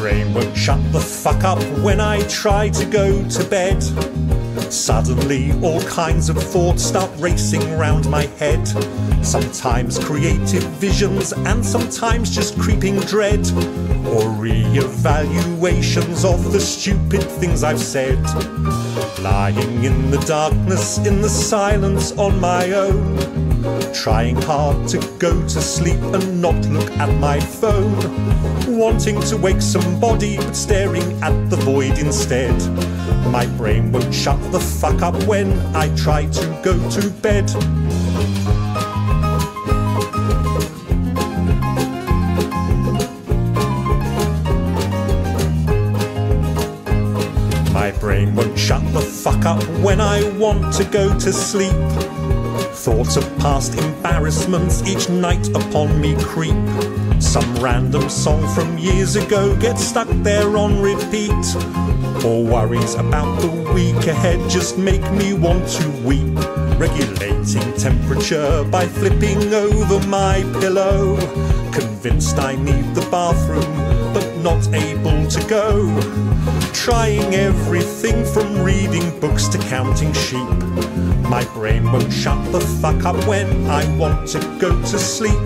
brain won't shut the fuck up when I try to go to bed. Suddenly, all kinds of thoughts start racing round my head. Sometimes creative visions, and sometimes just creeping dread. Or re-evaluations of the stupid things I've said. Lying in the darkness, in the silence on my own. Trying hard to go to sleep and not look at my phone. Wanting to wake somebody, but staring at the void instead. My brain won't shut the fuck up when I try to go to bed. My brain won't shut the fuck up when I want to go to sleep. Thoughts of past embarrassments each night upon me creep. Some random song from years ago gets stuck there on repeat. Or worries about the week ahead just make me want to weep. Regulating temperature by flipping over my pillow. Convinced I need the bathroom, but not able to go. Trying everything from reading books to counting sheep. My brain won't shut the fuck up when I want to go to sleep.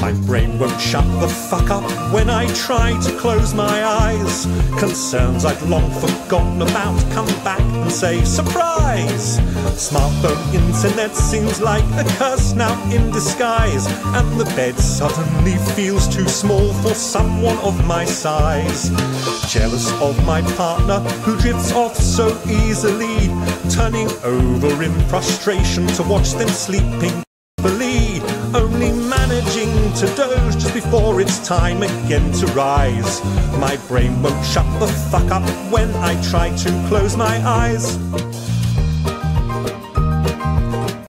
My brain won't shut the fuck up when I try to close my eyes. Concerns I'd long forgotten about come back and say, surprise! Smartphone internet seems like a curse now in disguise. And the bed suddenly feels too small for someone of my size. Jealous of my partner who drifts off so easily. Turning over in frustration to watch them sleeping peacefully, only managing to doze just before it's time again to rise. My brain won't shut the fuck up when I try to close my eyes.